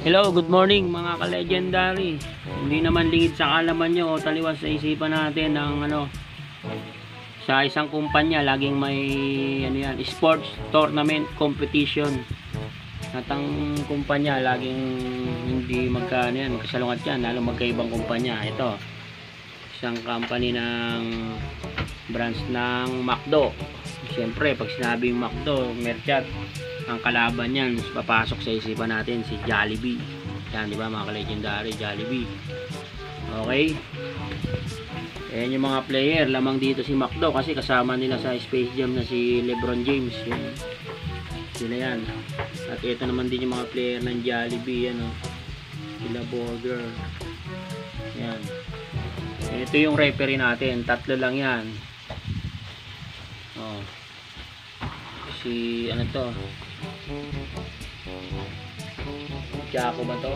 Hello, good morning mga ka-legendary. Hindi naman lingid sa kalaman nyo o taliwas sa isipan natin ng ano sa isang kumpanya laging may ano yan, sports tournament competition. At ang kumpanya laging hindi magka ano yan, magkasalungat yan, lalo magkaibang kumpanya. Ito, isang company ng branch ng McDo. Siyempre, pag sinabing McDo, merchat, ang kalaban yan, papasok sa isipan natin si Jollibee. Yan, di ba mga ka-legendary, Jollibee. Okay? Ayan yung mga player, lamang dito si McDo kasi kasama nila sa Space Jam na si Lebron James. Yan. Sila yan. At ito naman din yung mga player ng Jollibee, ano. Sila Burger. Yan. Ito yung referee natin, tatlo lang yan. Oh. Si ano to? Jaco ba to?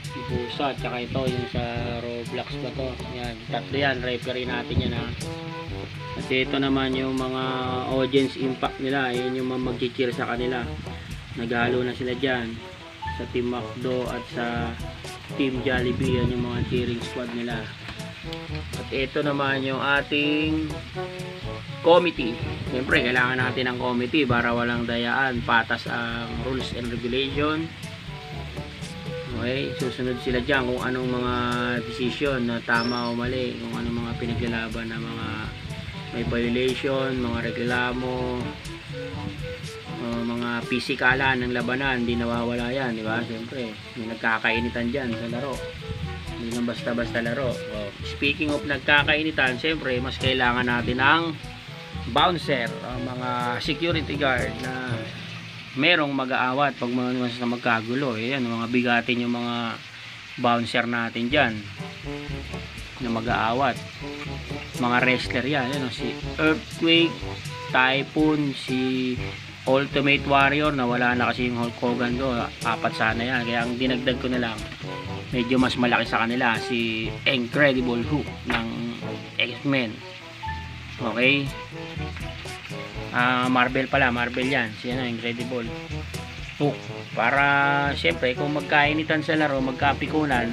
Si Busa, tsaka ito yung sa Roblox ba to? Yan, tatlo yan, referee natin yan ha. At ito naman yung mga audience impact nila, yan yung mga mag-cheer sa kanila. Naghalo na sila dyan sa Team McDo at sa Team Jollibee, yan yung mga cheering squad nila. At ito naman yung ating committee. Siyempre, kailangan natin ng committee para walang dayaan, patas ang rules and regulation. Okay, susunod sila dyan kung anong mga decision na tama o mali, kung anong mga pinaglalaban na mga may violation, mga reklamo, uh, mga pisikalan ng labanan, hindi nawawala yan, di ba? Siyempre, may nagkakainitan dyan sa laro. Hindi lang basta-basta laro. Oh, speaking of nagkakainitan, siyempre, mas kailangan natin ang bouncer, ang mga security guard na merong mag-aawat pag mas na magkagulo. Eh, yan, mga bigatin yung mga bouncer natin dyan na mag-aawat. Mga wrestler yan. Ano, si Earthquake, Typhoon, si Ultimate Warrior na wala na kasi yung Hulk Hogan do. Apat sana yan. Kaya ang dinagdag ko na lang medyo mas malaki sa kanila si Incredible Hulk ng X-Men. Okay? Ah, Marvel pala, Marvel 'yan. Si ano, Incredible Hulk. Para siyempre kung magkainitan sa laro, magkapikunan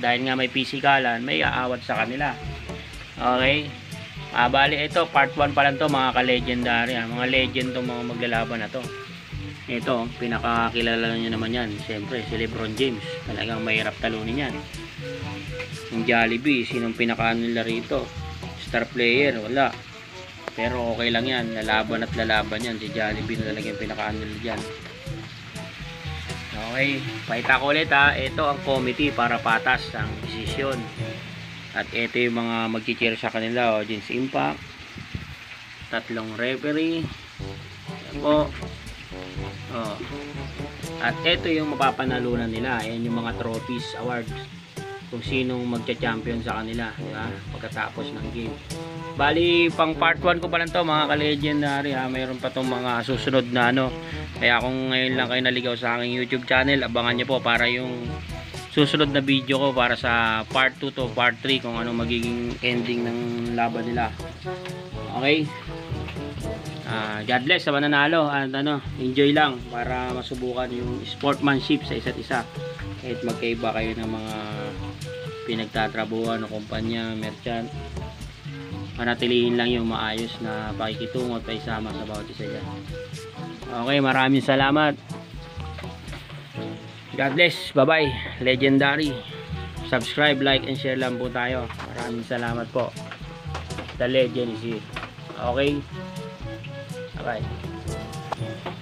dahil nga may pisikalan, may aawat sa kanila. Okay? Ah, bali ito, part 1 pa lang to mga ka-legendary. ah. Mga legend tong mga maglalaban na to. Ito, pinakakilala nyo naman yan. Siyempre, si Lebron James. Talagang mahirap talunin yan. Yung Jollibee, sinong pinakaano nila rito? Star player, wala. Pero okay lang yan. Lalaban at lalaban yan. Si Jollibee na talaga yung pinakaano nila dyan. Okay, paita ko ulit ha. Ito ang committee para patas ang desisyon. At ito yung mga mag-cheer sa kanila. Audience Impact. Tatlong referee. Po. Oh. At ito yung mapapanalunan nila. Ayan yung mga trophies, awards. Kung sinong magcha-champion sa kanila, di ba? Pagkatapos ng game. Bali, pang part 1 ko pa lang to mga ka-legendary ha. Mayroon pa tong mga susunod na ano. Kaya kung ngayon lang kayo naligaw sa aking YouTube channel, abangan nyo po para yung susunod na video ko para sa part 2 to part 3 kung ano magiging ending ng laban nila. Okay? Ah, God bless sa mananalo at ano, enjoy lang para masubukan yung sportsmanship sa isa't isa. Kahit magkaiba kayo ng mga pinagtatrabuhan o kumpanya, merchant. Manatilihin lang yung maayos na pakikitungo at paisama sa bawat isa dyan. Okay, maraming salamat. God bless. Bye-bye. Legendary. Subscribe, like, and share lang po tayo. Maraming salamat po. The legend is here. Okay? Bye-bye.